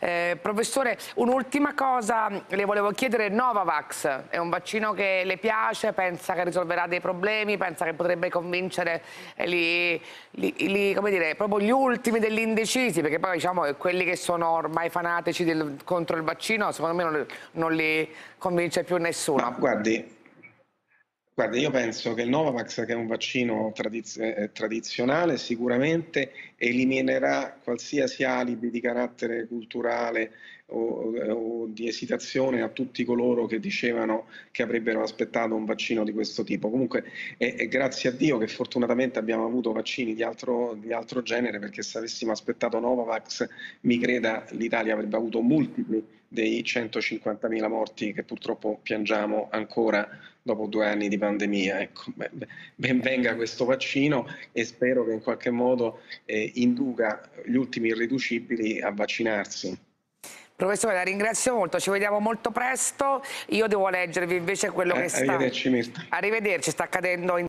Eh, professore, un'ultima cosa le volevo chiedere, Novavax è un vaccino che le piace, pensa che risolverà dei problemi, pensa che potrebbe convincere eh, li, li, li, dire, proprio gli ultimi degli indecisi, perché poi diciamo quelli che sono ormai fanatici del, contro il vaccino, secondo me non, non li convince più nessuno. Ma guardi, Guarda, io penso che il Novavax, che è un vaccino tradiz eh, tradizionale, sicuramente eliminerà qualsiasi alibi di carattere culturale o, o, di esitazione a tutti coloro che dicevano che avrebbero aspettato un vaccino di questo tipo. Comunque, è, è grazie a Dio che fortunatamente abbiamo avuto vaccini di altro, di altro genere, perché se avessimo aspettato Novavax, mi creda, l'Italia avrebbe avuto multipli dei 150.000 morti che purtroppo piangiamo ancora dopo due anni di pandemia. Ecco, ben venga questo vaccino e spero che in qualche modo eh, induca gli ultimi irriducibili a vaccinarsi. Professore, la ringrazio molto, ci vediamo molto presto. Io devo leggervi invece quello eh, che sta... Arrivederci, Mirta. Arrivederci, sta accadendo in...